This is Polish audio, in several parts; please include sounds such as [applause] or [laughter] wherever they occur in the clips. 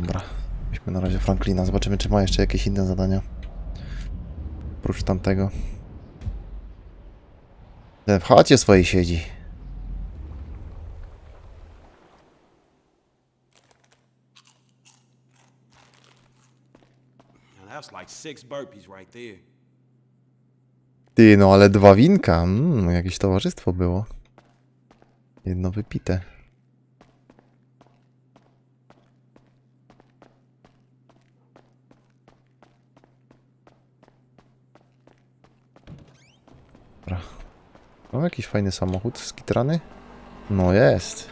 Dobra. Weźmy na razie Franklina. Zobaczymy, czy ma jeszcze jakieś inne zadania. Oprócz tamtego. Ten w chacie swojej siedzi. Ty, no ale dwa winka. Mm, jakieś towarzystwo było. Jedno wypite. Dobra. Mam jakiś fajny samochód skitrany? No jest.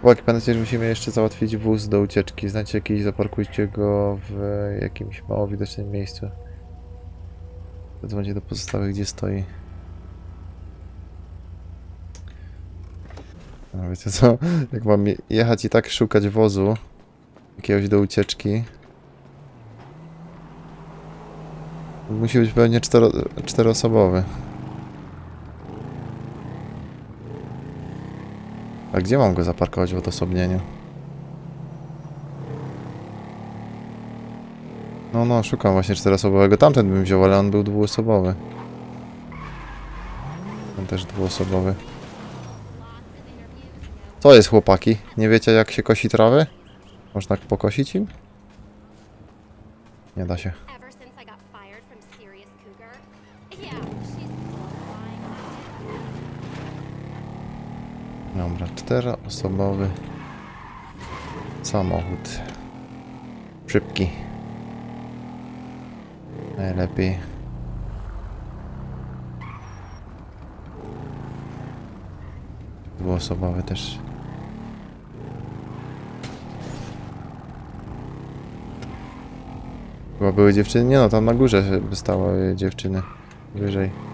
Chłopaki, pamiętajcie, że musimy jeszcze załatwić wóz do ucieczki. Znacie jakiś, zaparkujcie go w jakimś mało widocznym miejscu. Zadzwońcie do pozostałych, gdzie stoi. No wiecie co, jak mam je- jechać i tak szukać wozu jakiegoś do ucieczki. Musi być pewnie cztero, czteroosobowy. A gdzie mam go zaparkować w odosobnieniu? No, no, szukam właśnie czteroosobowego. Tamten bym wziął, ale on był dwuosobowy. Ten też dwuosobowy. Co jest, chłopaki? Nie wiecie, jak się kosi trawy? Można pokosić im? Nie da się. Dobra, czteroosobowy samochód. Szybki. Najlepiej. Dwuosobowy też. Chyba były dziewczyny? Nie no, tam na górze stały dziewczyny. Wyżej.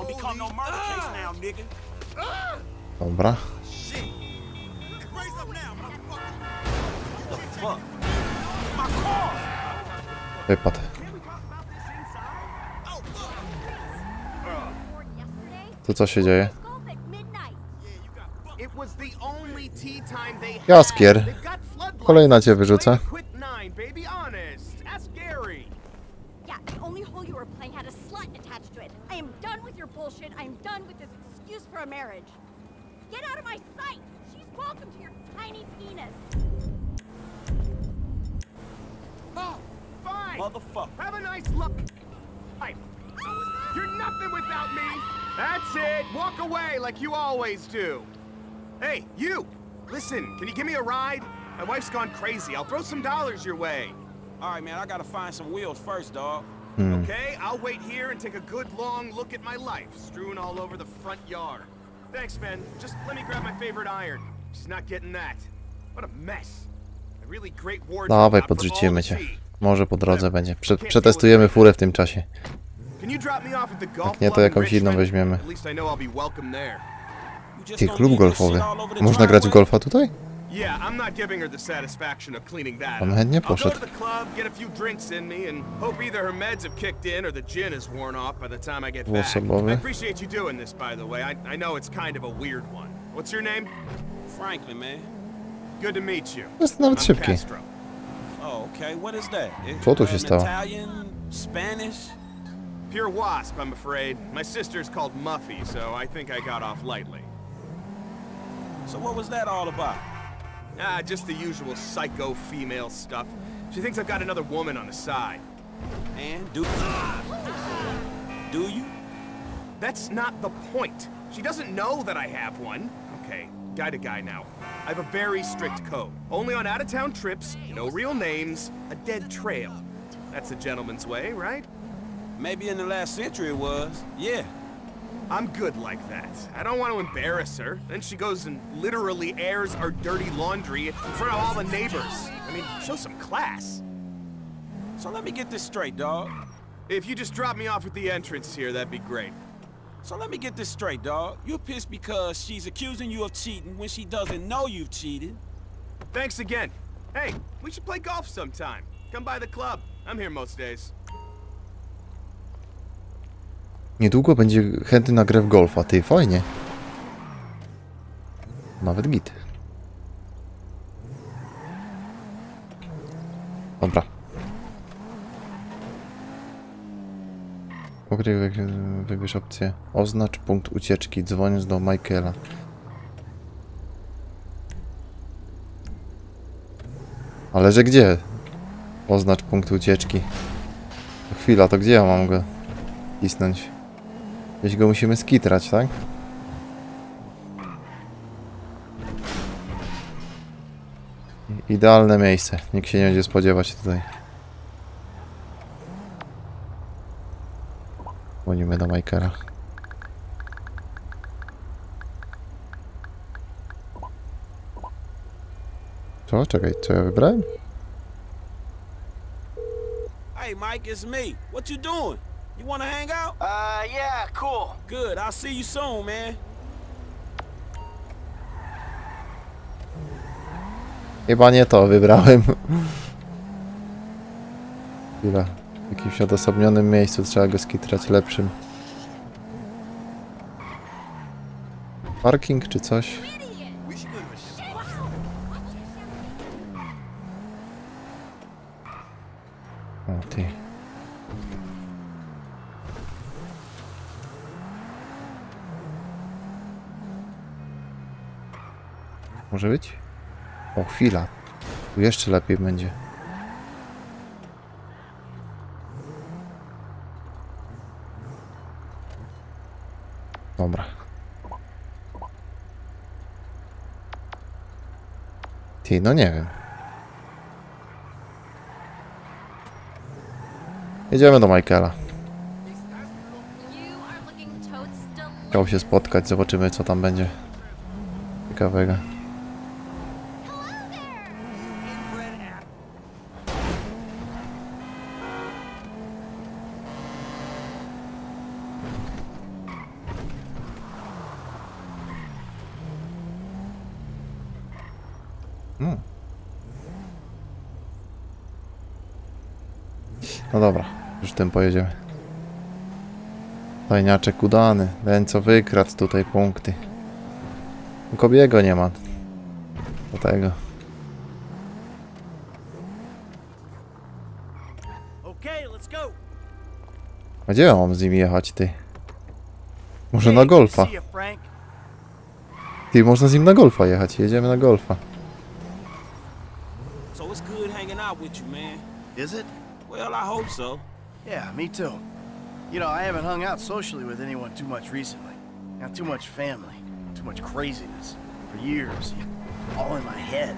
the only tea time they had. Jaskier. They've got floodlights. Kolejna cię wyrzucę. Dollars your way. All right, man, I gotta find some wheels first, dog. Okay, I'll wait here and take a good long look at my life, strewn all over the front yard. Thanks, man. Just let me grab my favorite iron. She's not getting that. What a mess. A really great wardrobe Dawaj, podrzucimy cię. Może po drodze będzie. Prze przetestujemy furę w tym czasie. Golf nie, to jakąś inną weźmiemy. Ty, klub golfowy. Można grać w golfa tutaj? Yeah, I'm not giving her the satisfaction of cleaning that On up. I'll go to the club, get a few drinks in me, and hope either her meds have kicked in or the gin is worn off by the time I get back. Dwuosobowy. I appreciate you doing this, by the way. I, I know it's kind of a weird one. What's your name? Franklin, man. Good to meet you. Jest nawet I'm szybki. Castro. Oh, okay. What is that? It- Co tu się stało? Italian, Spanish. Pure wasp, I'm afraid. My sister's called Muffy, so I think I got off lightly. So what was that all about? Ah, just the usual psycho female stuff. She thinks I've got another woman on the side. And do do you? That's not the point. She doesn't know that I have one. Okay, guy to guy now. I have a very strict code. Only on out-of-town trips, no real names, a dead trail. That's a gentleman's way, right? Maybe in the last century it was. Yeah. I'm good like that. I don't want to embarrass her. Then she goes and literally airs our dirty laundry in front of all the neighbors. I mean, show some class. So let me get this straight, dog. If you just drop me off at the entrance here, that'd be great. So let me get this straight, dog. You're pissed because she's accusing you of cheating when she doesn't know you've cheated. Thanks again. Hey, we should play golf sometime. Come by the club. I'm here most days. Niedługo będzie chętny na grę w golfa. Ty, fajnie. Nawet git. Dobra. Pokryj, wy- wybierz opcję. Oznacz punkt ucieczki, dzwoniąc do Michaela. Ale że gdzie? Oznacz punkt ucieczki. Chwila, to gdzie ja mam go cisnąć? Gdzieś go musimy skitrać, tak? Idealne miejsce. Nikt się nie będzie spodziewać tutaj. Dzwonimy do Mikera. Co? Czekaj, co ja wybrałem? Hey, Mike, it's me. What you doing? You wanna hang out? Uh, yeah, cool. Good. I'll see you soon, man. Chyba nie to wybrałem. Chwila. W jakimś odosobnionym miejscu trzeba go skitrać lepszym. Parking czy coś? O ty. Może być? O, chwila. Tu jeszcze lepiej będzie. Dobra. Ty, no nie wiem. Jedziemy do Michaela. Chciał się spotkać, zobaczymy co tam będzie ciekawego. Mm. No dobra, już tym pojedziemy. Tajniaczek udany. Ten co wykradł tutaj punkty. Kobiego nie ma. Do tego. Gdzie ja mam z nimi jechać, ty? Może na golfa. Ty, można z nim na golfa jechać. Jedziemy na golfa. So it's good hanging out with you, man. Is it? Well, I hope so. Yeah, me too. You know, I haven't hung out socially with anyone too much recently. Not too much family, too much craziness. For years, [laughs] all in my head.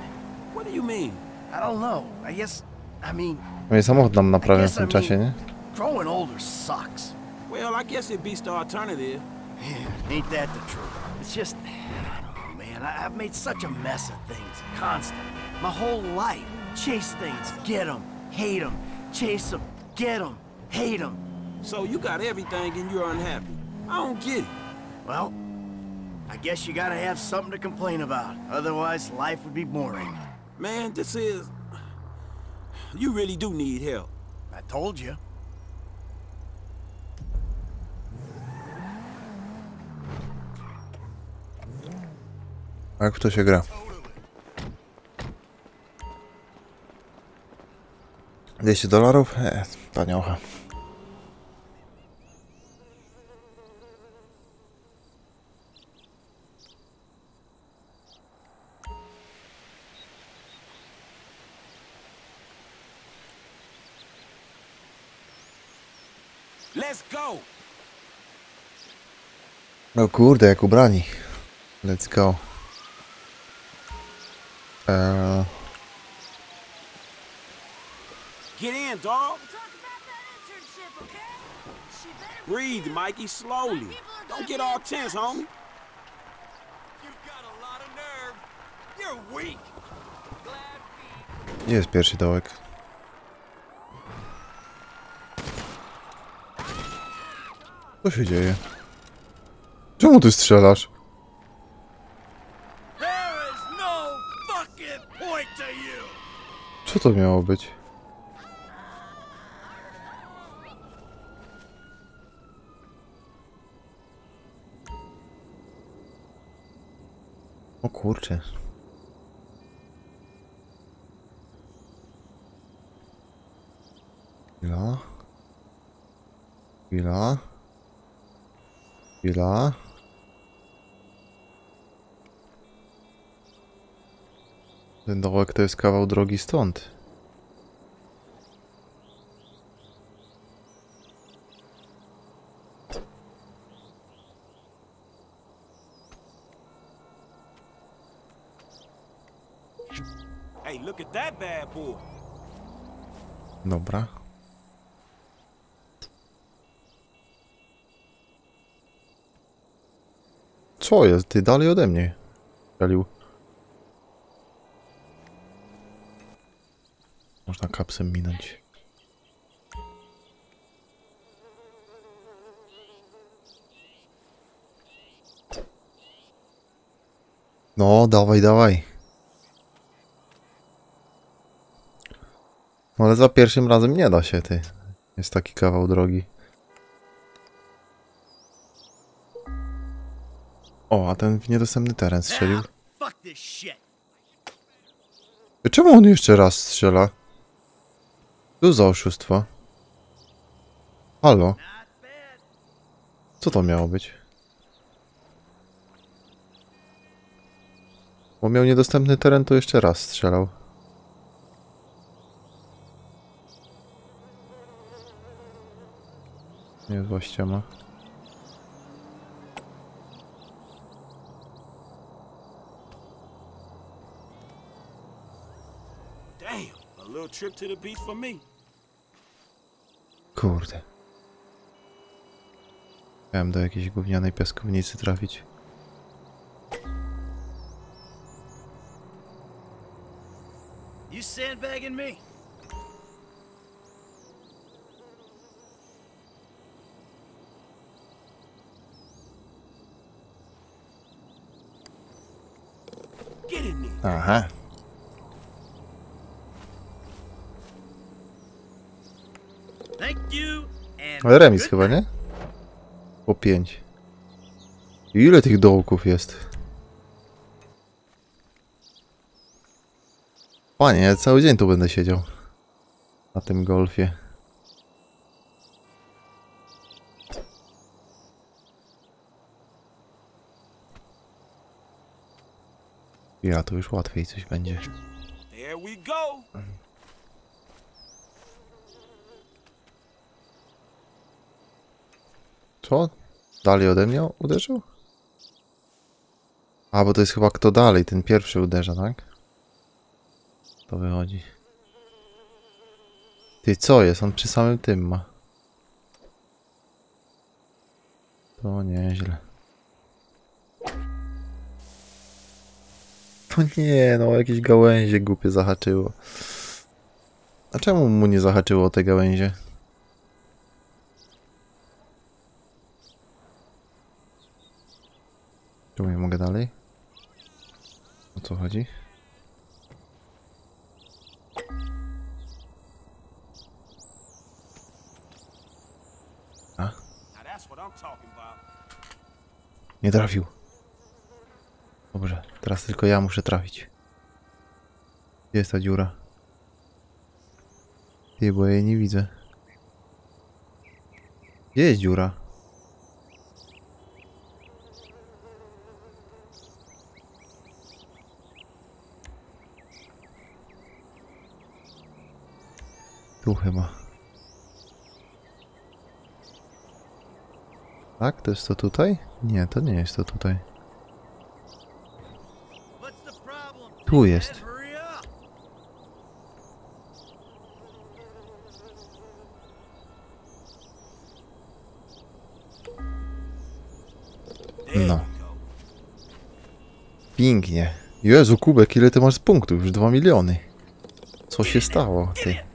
What do you mean? I don't know. I guess, I mean, Moje samochód nam naprawiam w tym czasie, nie? growing older sucks. Well, I guess it beats the alternative. Yeah, ain't that the truth? It's just, I don't know, man. I, I've made such a mess of things, constant. My whole life. Chase things, get them, hate them. Chase them, get them, hate them. So you got everything and you're unhappy. I don't get it. Well, I guess you gotta have something to complain about. Otherwise, life would be boring. Man, this is... You really do need help. I told you. A jak w to się gra? 200 dolarów? E, taniocha. No kurde, jak ubrani. Let's go. Eee, Get in, dog. Breathe, Mikey, slowly. Don't get all tense, homie. Jest pierwszy dołek? Co się dzieje? Czemu ty strzelasz? No. Co to miało być? O kurczę. Chwila. Chwila. Chwila. Ten dołek to jest kawał drogi stąd. Dobra. Jest? Ty dalej ode mnie. Strzelił. Można kapsem minąć. No, dawaj, dawaj. Ale za pierwszym razem nie da się, ty. Jest taki kawał drogi. O, a ten w niedostępny teren strzelił. Shit. Czemu on jeszcze raz strzela? Co za oszustwo? Halo? Co to miało być? Bo miał niedostępny teren, to jeszcze raz strzelał. Nie zła ściema. Damn, a little trip to the beach for me. Kurde. Miałem do jakiejś gównianej piaskownicy trafić. You sandbagging me? Aha. Thank you. And Ale remis chyba, nie? Po pięć. Ile tych dołków jest? Panie, ja cały dzień tu będę siedział. Na tym golfie. Ja, to już łatwiej coś będzie. There we go. Co? Dalej ode mnie uderzył? A, bo to jest chyba kto dalej, ten pierwszy uderza, tak? To wychodzi. Ty, co jest? On przy samym tym ma. To nieźle. To nie, no jakieś gałęzie głupie zahaczyło. A czemu mu nie zahaczyło te gałęzie? Czemu nie mogę dalej? O co chodzi? A? Nie trafił. Dobrze, teraz tylko ja muszę trafić. Gdzie jest ta dziura? Ty, bo ja jej nie widzę. Gdzie jest dziura? Tu chyba. Tak? To jest to tutaj? Nie, to nie jest to tutaj. Tu jest. No. Pięknie. Jezu, Kubek, ile ty masz punktów? Już 2 miliony. Co się stało, ty?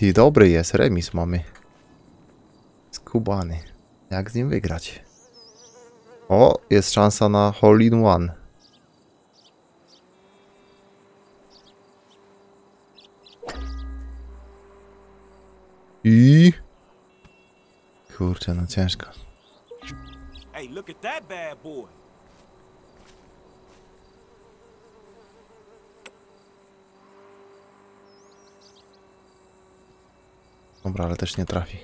Ty, dobry jest, remis mamy. Skubany. Jak z nim wygrać? O, jest szansa na hole in one. I... Kurczę, no ciężko. Hey, look at that bad boy. Dobra, ale też nie trafi.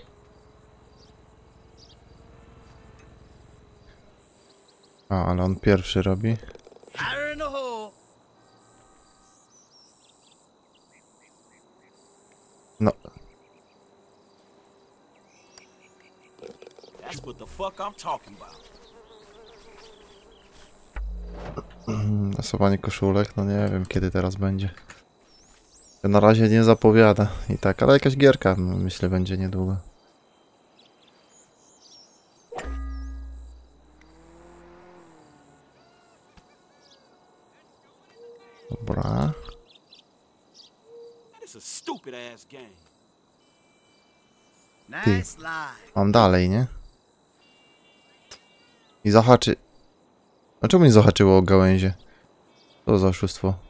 A, ale on pierwszy robi. No, That's what the fuck I'm talking about. [clears throat] nasowanie koszulek, no nie wiem kiedy teraz będzie. Na razie nie zapowiada i tak, ale jakaś gierka myślę będzie niedługo. Dobra. Lie. Mam dalej, nie? I zahaczy... A czemu nie zahaczyło o gałęzie? Co za oszustwo?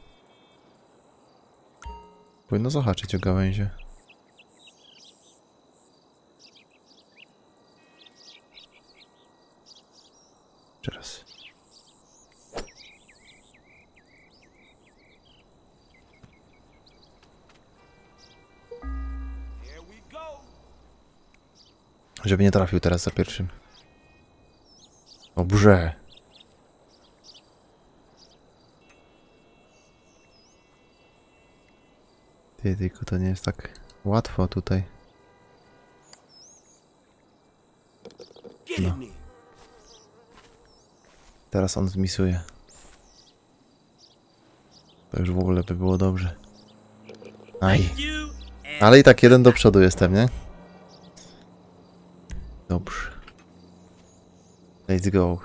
Powinno zahaczyć o gałęzie. Jeszcze raz. Here we go. Żeby nie trafił teraz za pierwszym. Dobrze. Ty, tylko to nie jest tak łatwo tutaj. There. Teraz on zmisuje. To już w ogóle by było dobrze. Aj. Ale i tak jeden do przodu jestem, nie? Dobrze. Let's go.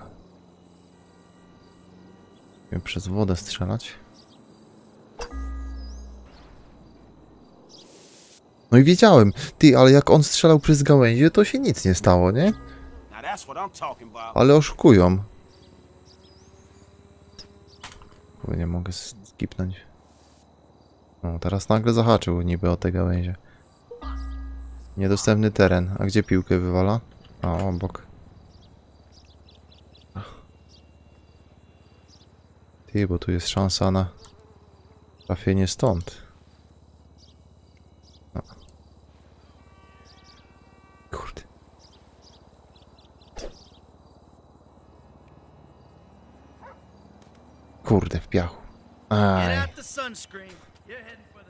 Wiem przez wodę strzelać. No i wiedziałem. Ty, ale jak on strzelał przez gałęzie, to się nic nie stało, nie? Ale oszukują. Bo nie mogę skipnąć. No, teraz nagle zahaczył niby o te gałęzie. Niedostępny teren. A gdzie piłkę wywala? A, obok. Ty, bo tu jest szansa na trafienie stąd. Kurde, w piachu. Aj.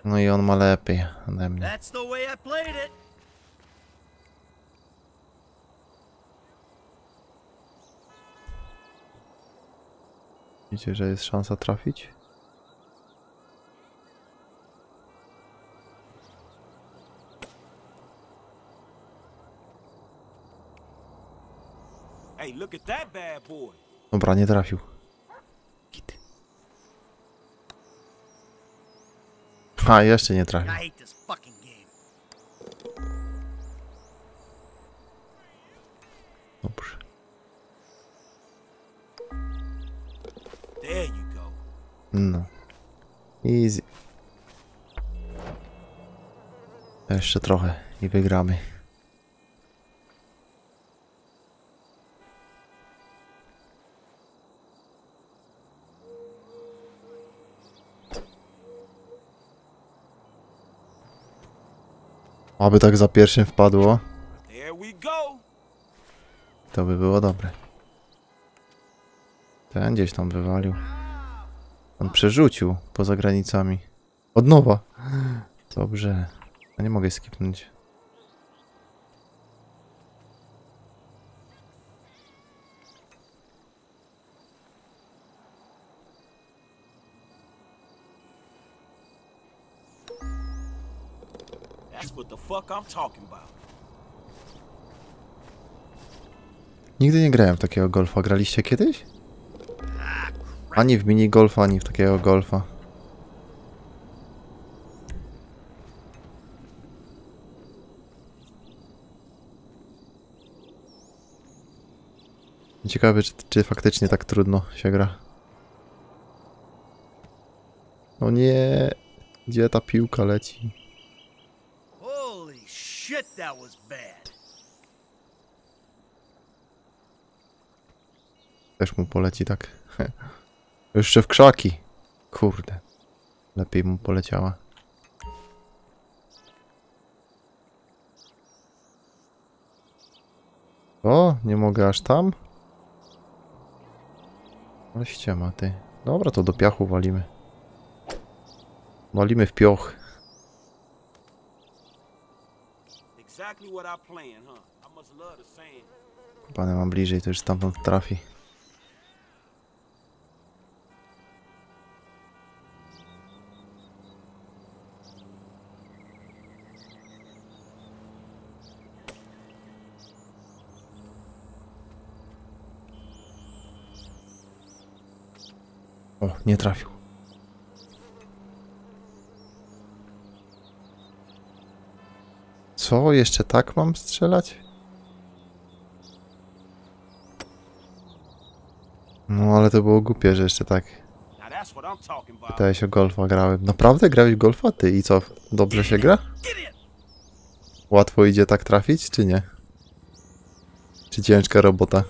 No i on ma lepiej ode mnie. Widzicie, że jest szansa trafić? Dobra, nie trafił. A, jeszcze nie trafił. Dobrze. No. Easy. Jeszcze trochę i wygramy. Aby tak za pierwszym wpadło, to by było dobre. Ten gdzieś tam wywalił. On przerzucił poza granicami. Od nowa. Dobrze. A nie mogę skipnąć. Fuck I'm talking about. Nigdy nie grałem w takiego golfa. Graliście kiedyś? Ani w mini golfa, ani w takiego golfa. Ciekawe, czy, czy faktycznie tak trudno się gra. O nie! Gdzie ta piłka leci? Shit, that was bad. Też mu poleci tak. [laughs] Jeszcze w krzaki. Kurde. Lepiej mu poleciała. O, nie mogę aż tam? Ale ściema, ty. Dobra, to do piachu walimy. Walimy w pioch. Exactly what I planned, huh? I must love the sand. Panem mam bliżej, to już stamtąd trafi. O, nie trafił. Co? Jeszcze tak mam strzelać? No ale to było głupie, że jeszcze tak pytałeś o golfa grałem. Naprawdę grałeś golfa? Ty i co? Dobrze się gra? Łatwo idzie tak trafić, czy nie? Czy ciężka robota?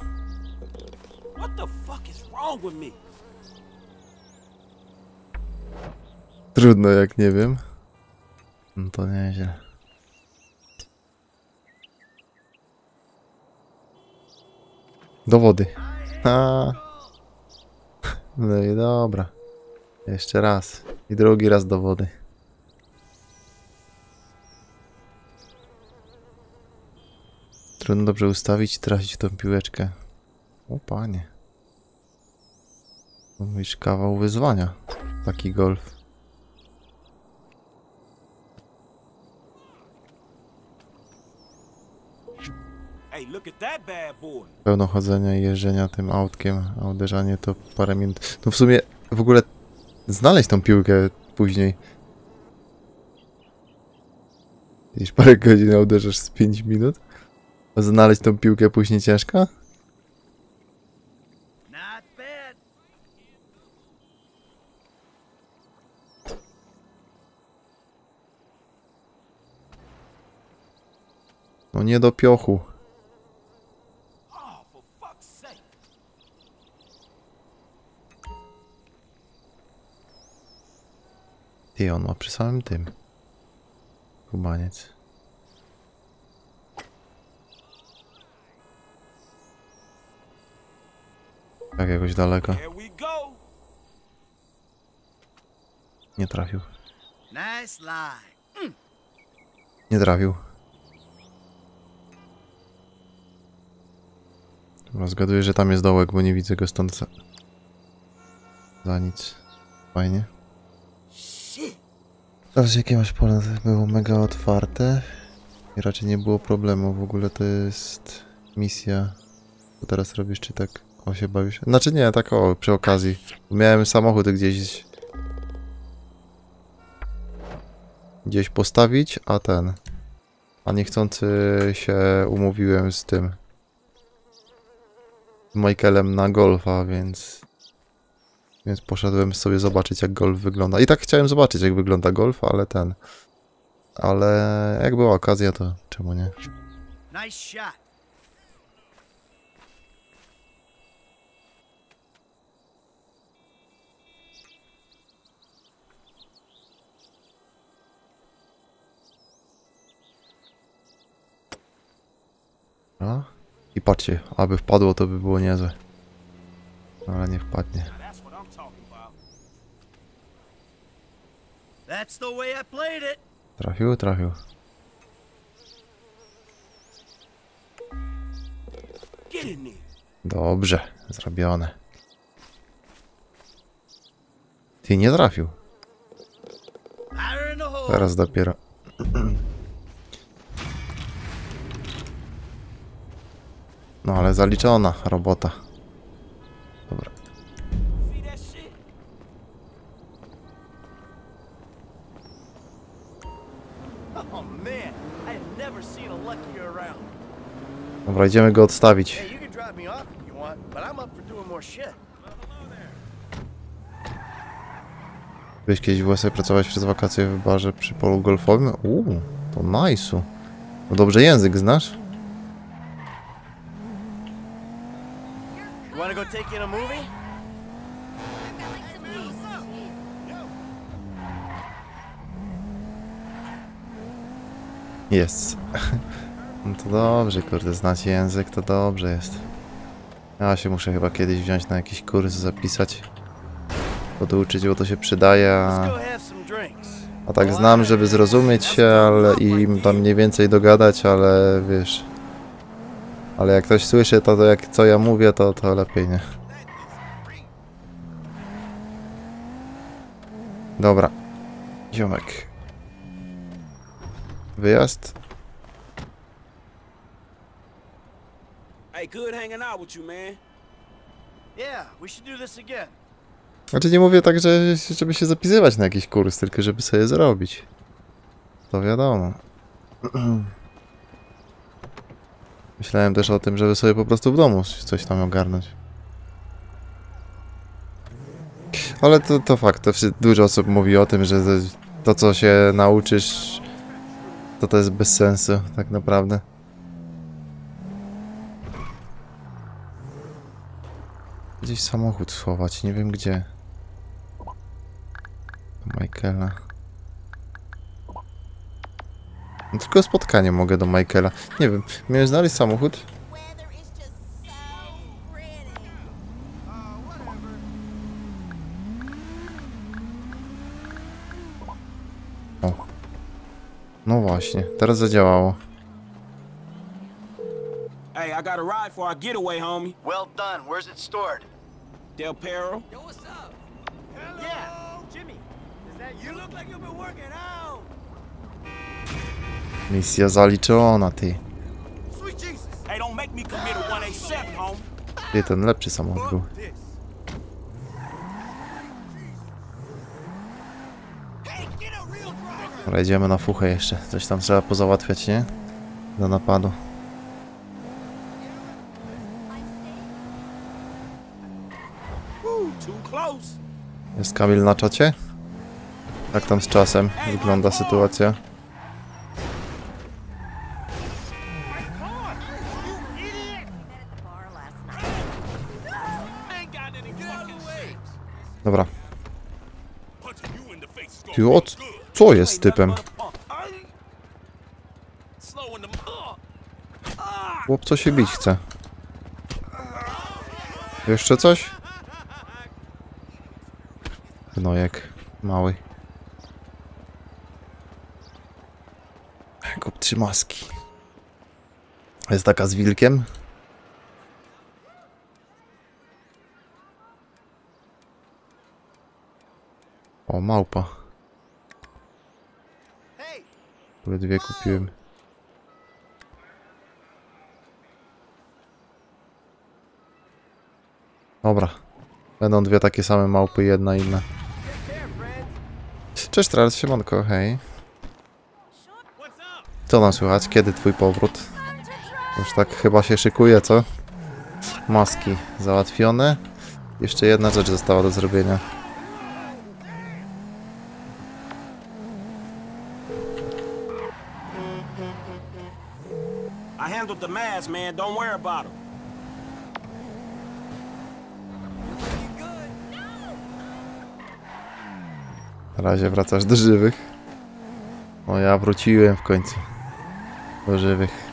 Trudno jak nie wiem. No to nieźle. Do wody. A. No i dobra. Jeszcze raz. I drugi raz do wody. Trudno dobrze ustawić i trafić tą piłeczkę. O panie. To Mówisz kawał wyzwania. Taki golf. Hey, look at that bad boy. Pełno chodzenia i jeżdżenia tym autkiem, a uderzanie to parę minut. No w sumie w ogóle znaleźć tą piłkę później. Gdzieś parę godzin uderzasz z 5 minut. A znaleźć tą piłkę później ciężko? No nie do piochu. Ty, on ma przy samym tym. Kubaniec. Tak jakoś daleko. Nie trafił. Lie. Nie trafił. Zgaduję, że tam jest dołek, bo nie widzę go stąd za, za nic. Fajnie. Teraz jakie masz pole? Było mega otwarte. I raczej nie było problemu. W ogóle to jest misja. Co teraz robisz, czy tak o się bawisz? Znaczy nie, tak o, przy okazji. Miałem samochód gdzieś... Gdzieś postawić, a ten... A niechcący się umówiłem z tym... Z Michaelem na golfa, więc... Więc poszedłem sobie zobaczyć, jak golf wygląda. I tak chciałem zobaczyć, jak wygląda golf, ale ten. Ale jak była okazja, to czemu nie? Nice shot. No. I patrzcie, aby wpadło, to by było niezłe. Ale nie wpadnie. Now that's what I'm talking about. That's the way I played it. Trafił, trafił. Dobrze, zrobione. Ty nie trafił. Teraz dopiero. No ale zaliczona robota. Dobra. For doing more shit. Byłeś kiedyś w USA pracować przez wakacje w barze przy polu golfowym? Uuu, to nice'u. No dobrze język znasz? Go? Jest. [laughs] No to dobrze, kurde, znacie język, to dobrze jest. Ja się muszę chyba kiedyś wziąć na jakiś kurs, zapisać. Poduczyć, bo to się przydaje, a, a tak znam, żeby zrozumieć się, ale i tam mniej więcej dogadać, ale wiesz... Ale jak ktoś słyszy to, to jak co ja mówię, to, to lepiej nie. Dobra. Ziomek. Wyjazd? Hey, good hanging out with you, man. Yeah, we should do this again. Znaczy nie mówię tak, że żeby się zapisywać na jakiś kurs, tylko żeby sobie zrobić. To wiadomo. [clears throat] Myślałem też o tym, żeby sobie po prostu w domu coś tam ogarnąć. Ale to, to fakt, to dużo osób mówi o tym, że to, to co się nauczysz, to to jest bez sensu tak naprawdę. Gdzieś samochód schować, nie wiem gdzie. Do Michaela. No tylko spotkanie mogę do Michaela. Nie wiem, miałem znaleźć samochód? Pretty. No właśnie, teraz zadziałało. Hey, I got a ride for our getaway, homie. Well done. Where's it stored? Del Perro. Yo, what's up? Yeah, Jimmy. Is that You look like you've been working out. Misja zaliczona, ty. Sweet Jesus. Hey, don't make me commit a 187, homie. Ty, ten lepszy samochód był. Dobra, idziemy na fuchę jeszcze. Coś tam trzeba pozałatwiać, nie? Do napadu. Jest Kamil na czacie? Jak tam z czasem wygląda sytuacja? Dobra. Ty, o, co jest z typem? Chłop co się bić chce. Jeszcze coś? Gnojek. Mały. Kup trzy maski. Jest taka z wilkiem? O, małpa. Były dwie kupiłem. Dobra. Będą dwie takie same małpy, jedna inna. Cześć teraz, siemanko, hej. Co nam słychać? Kiedy twój powrót? Już tak chyba się szykuje, co? Maski załatwione. Jeszcze jedna rzecz została do zrobienia. I handled the mask, man. Don't worry about him. Na razie wracasz do żywych. O, ja wróciłem w końcu. Do żywych.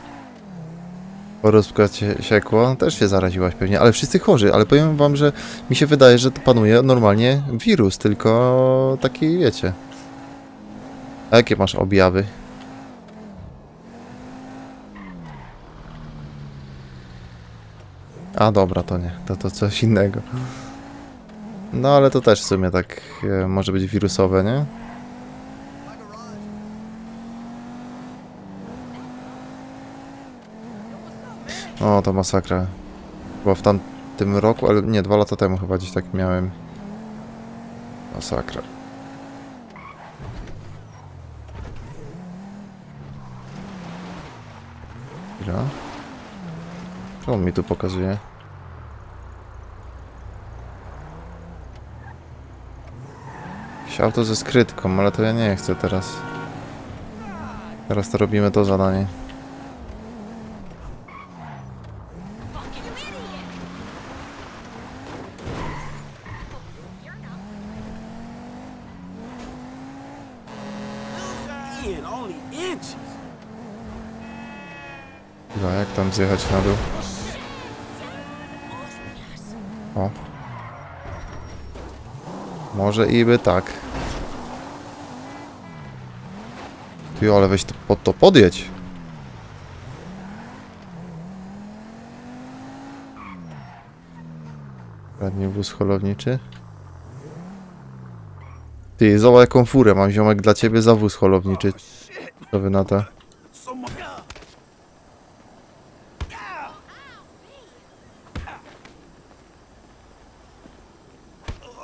Choróbka cię siekło, też się zaraziłaś pewnie, ale wszyscy chorzy, ale powiem wam, że mi się wydaje, że to panuje normalnie wirus, tylko taki wiecie. A jakie masz objawy? A dobra, to nie, to, to coś innego. No ale to też w sumie tak e, może być wirusowe, nie? O, to masakra. Chyba w tamtym roku, ale nie, dwa lata temu chyba gdzieś tak miałem. Masakra. Chwila. Co on mi tu pokazuje? Jakieś auto ze skrytką, ale to ja nie chcę teraz. Teraz to robimy to zadanie. Chyba jak tam zjechać na dół? O. Może i by tak. Ale weź to, pod to podjedź. Ładnie wóz holowniczy. Ty, zobacz jaką furę mam ziomek dla ciebie za wóz holowniczy. Co wy na to?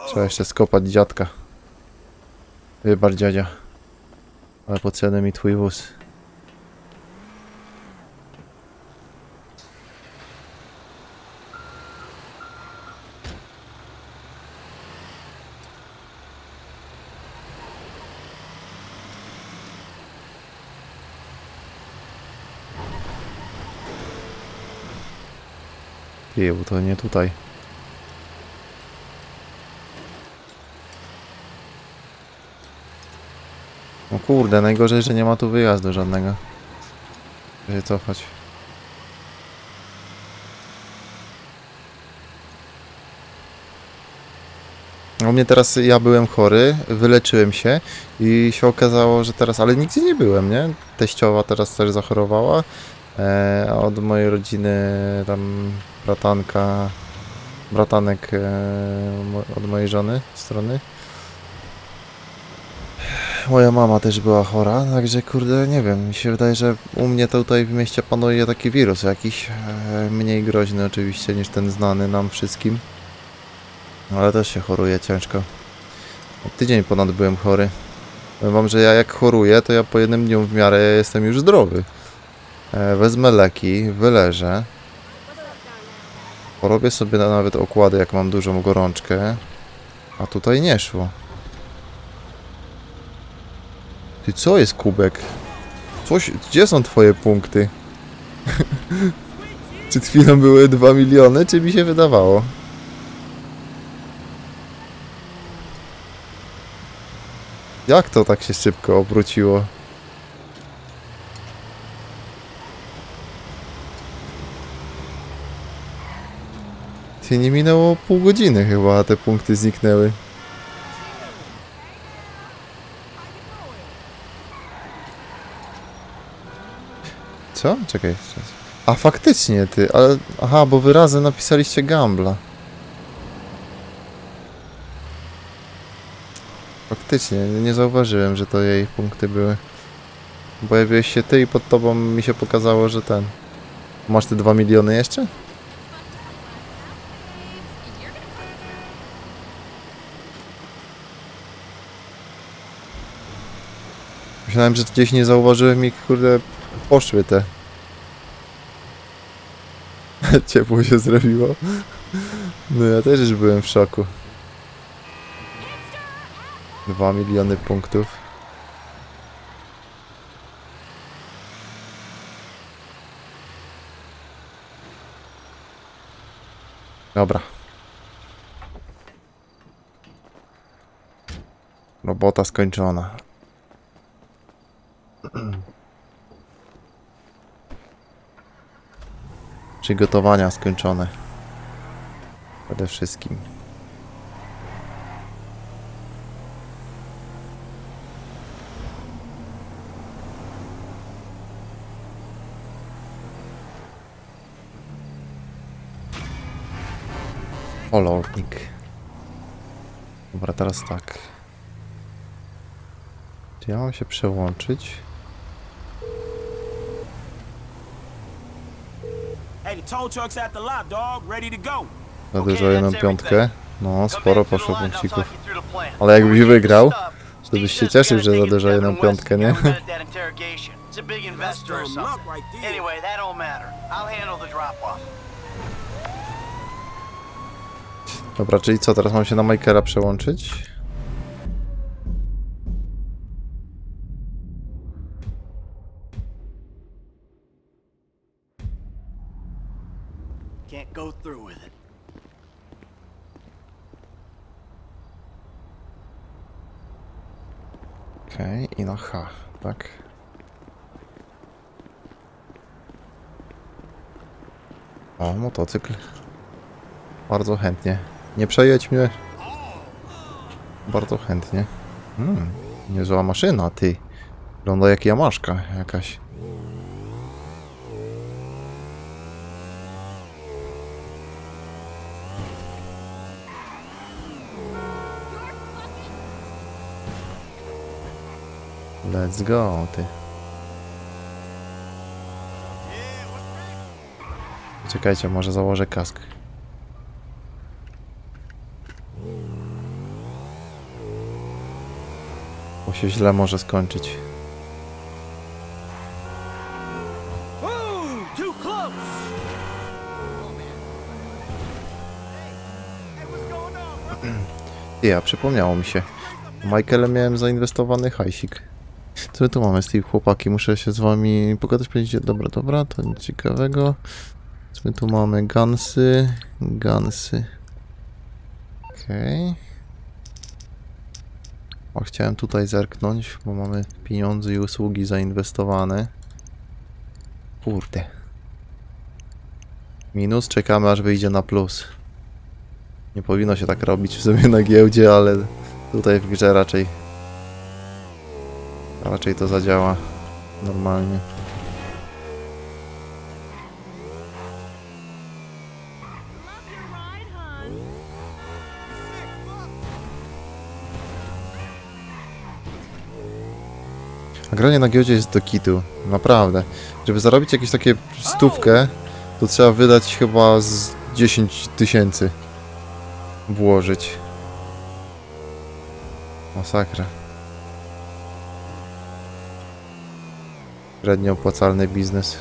Trzeba jeszcze skopać dziadka. Wybacz dziadzia. Ale potrzebny mi twój wóz. Jeju, to nie tutaj. O kurde, najgorzej, że nie ma tu wyjazdu żadnego. Muszę się cofać. U mnie teraz, ja byłem chory, wyleczyłem się i się okazało, że teraz, ale nigdzie nie byłem, nie? Teściowa teraz też zachorowała, e, od mojej rodziny tam bratanka, bratanek e, od mojej żony strony moja mama też była chora, także kurde, nie wiem, mi się wydaje, że u mnie tutaj w mieście panuje taki wirus jakiś, e, mniej groźny oczywiście niż ten znany nam wszystkim. Ale też się choruje ciężko. Tydzień ponad byłem chory. Wam, że ja jak choruję, to ja po jednym dniu w miarę jestem już zdrowy. E, wezmę leki, wyleżę. Porobię sobie nawet okłady, jak mam dużą gorączkę. A tutaj nie szło. Ty co jest kubek? Coś, gdzie są twoje punkty? [laughs] Przed chwilą były 2 miliony, czy mi się wydawało? Jak to tak się szybko obróciło? Ty nie minęło pół godziny chyba, a te punkty zniknęły. Co? Czekaj jeszcze. A faktycznie ty, ale... Aha, bo wy razem napisaliście Gambla. Faktycznie, nie zauważyłem, że to jej punkty były. Pojawiłeś się ty i pod tobą mi się pokazało, że ten... Masz te 2 miliony jeszcze? Myślałem, że gdzieś nie zauważyłem i kurde poszły te. [laughs] Ciepło się zrobiło. No ja też już byłem w szoku. 2 miliony punktów. Dobra. Robota skończona. [clears throat] Przygotowania skończone. Przede wszystkim. Olornik. Dobra, teraz tak. Czy ja mam się przełączyć? Hey, the tow truck's at the lot, dog. Ready to go. Zadyżał jedną piątkę. No, sporo poszło punkcików. Ale jakbyś wygrał, to byś się cieszył, że zaderza jedną piątkę, nie? Dobra, czyli co, teraz mam się na Michaela przełączyć? Can't go through with it. Okej, i na H, tak? O, motocykl. Bardzo chętnie. Nie przejedź mnie. Bardzo chętnie. Hmm, niezła maszyna, ty. Wygląda jak jamaszka jakaś. Let's go, ty. Czekajcie, może założę kask. Bo się źle może skończyć. [clears throat] Ja, przypomniało mi się. Michaelem miałem zainwestowany hajsik. Co my tu mamy z tych chłopaki? Muszę się z wami pogadać, powiedzieć, dobra, dobra, to nic ciekawego. Co my tu mamy? Gansy, gansy. Okej. O, chciałem tutaj zerknąć, bo mamy pieniądze i usługi zainwestowane. Kurde. Minus, czekamy aż wyjdzie na plus. Nie powinno się tak robić w sumie na giełdzie, ale tutaj w grze raczej raczej to zadziała normalnie. A granie na giełdzie jest do kitu, naprawdę. Żeby zarobić jakieś takie stówkę, to trzeba wydać chyba z 10 tysięcy włożyć. Masakra. Średnio opłacalny biznes.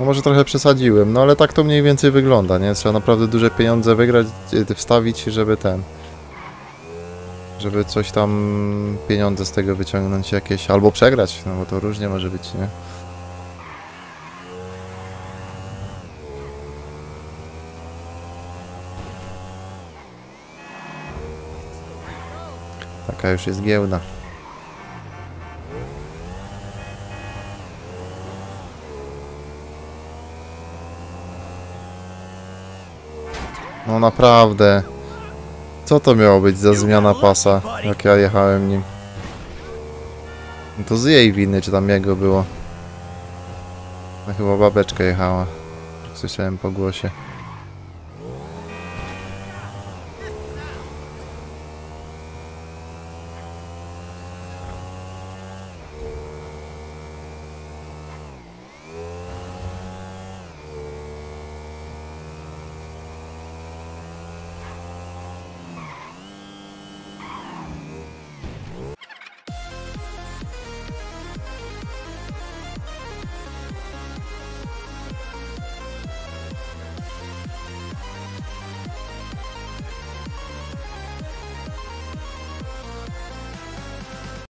No może trochę przesadziłem, no ale tak to mniej więcej wygląda, nie? Trzeba naprawdę duże pieniądze wygrać, y, wstawić, żeby ten... Żeby coś tam pieniądze z tego wyciągnąć jakieś, albo przegrać, no bo to różnie może być, nie? Taka już jest giełda. No naprawdę. Co to miało być za zmiana pasa, jak ja jechałem nim? No To z jej winy, czy tam jego było. No chyba babeczka jechała. Słyszałem po głosie.